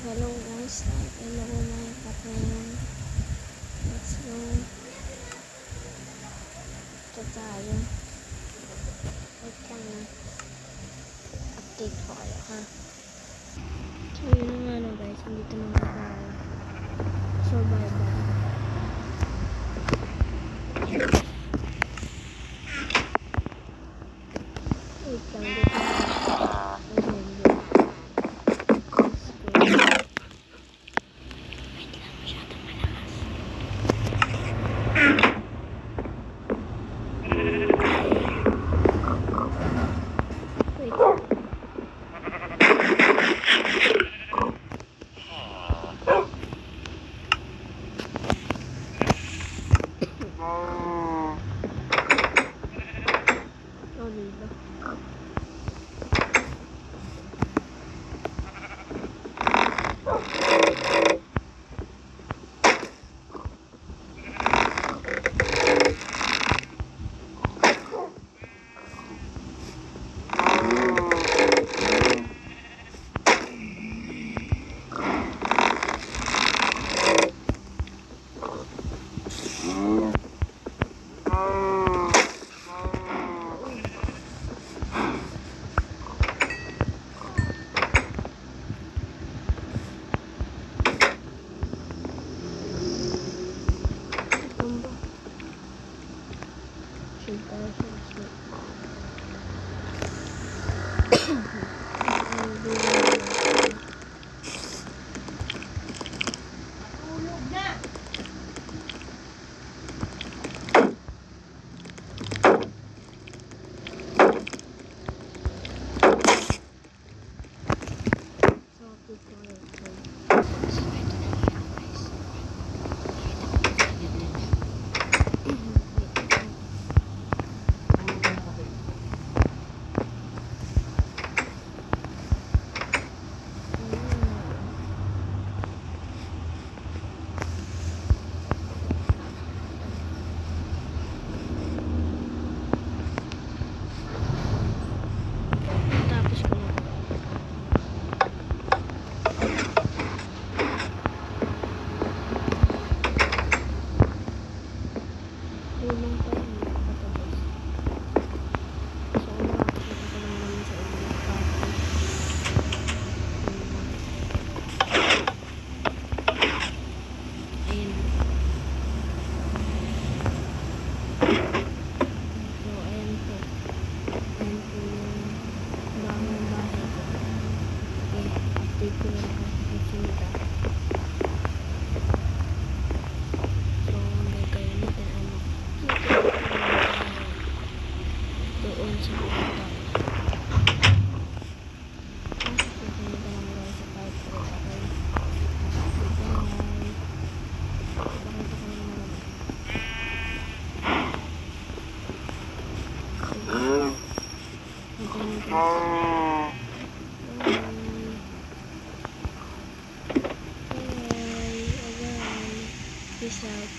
hello guys. Like hello my kapayan let's go. Ito tayo. Wait ka na ah. update ko kayo ha? So yun ano, nga no guys. Hindi ito mga tayo. Survival. um, Oh. Peace out.